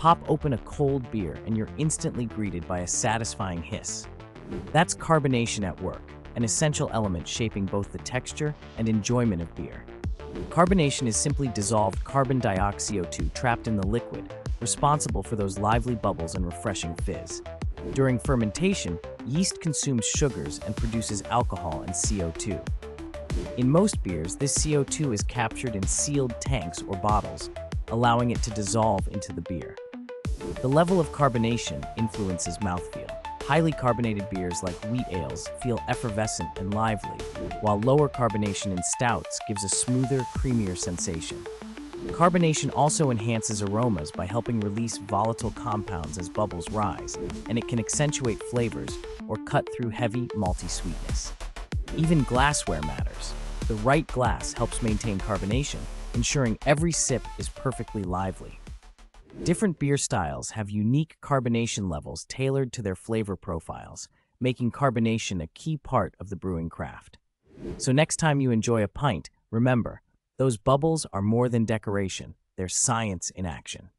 Pop open a cold beer and you're instantly greeted by a satisfying hiss. That's carbonation at work, an essential element shaping both the texture and enjoyment of beer. Carbonation is simply dissolved carbon dioxide 2 trapped in the liquid, responsible for those lively bubbles and refreshing fizz. During fermentation, yeast consumes sugars and produces alcohol and CO2. In most beers, this CO2 is captured in sealed tanks or bottles, allowing it to dissolve into the beer. The level of carbonation influences mouthfeel. Highly carbonated beers like wheat ales feel effervescent and lively, while lower carbonation in stouts gives a smoother, creamier sensation. Carbonation also enhances aromas by helping release volatile compounds as bubbles rise, and it can accentuate flavors or cut through heavy, malty sweetness. Even glassware matters. The right glass helps maintain carbonation, ensuring every sip is perfectly lively. Different beer styles have unique carbonation levels tailored to their flavor profiles, making carbonation a key part of the brewing craft. So next time you enjoy a pint, remember, those bubbles are more than decoration, they're science in action.